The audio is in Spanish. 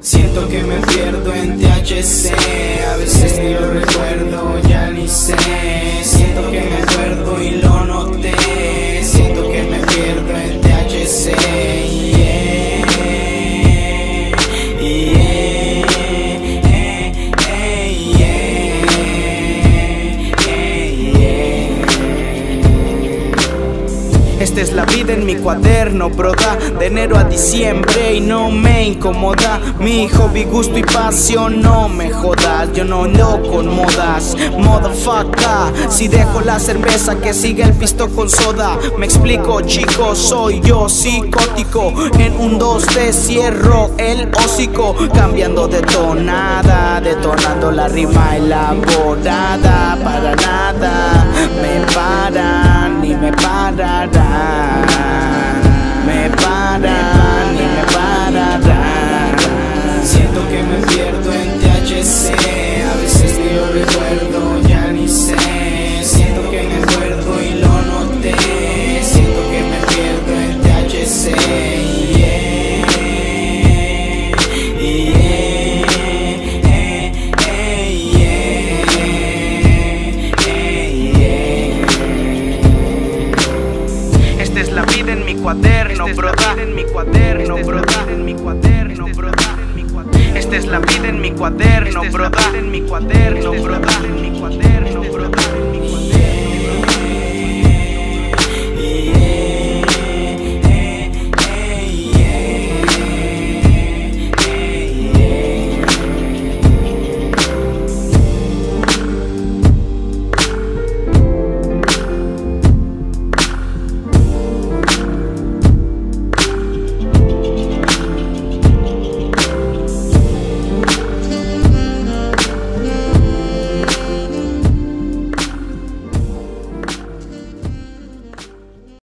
Siento que me pierdo en THC, a veces lo Esta es la vida en mi cuaderno, broda De enero a diciembre y no me incomoda. Mi hobby, gusto y pasión, no me jodas Yo no ando con modas, motherfucker Si dejo la cerveza que sigue el pisto con soda. Me explico chicos, soy yo psicótico. En un 2 te cierro el hocico. Cambiando de tonada, detonando la rima elaborada Para nada me paran ni me pararán es la vida en mi cuaderno, broda en mi cuaderno, broda en mi cuaderno, broda Esta es la vida en mi cuaderno, broda en mi cuaderno, broda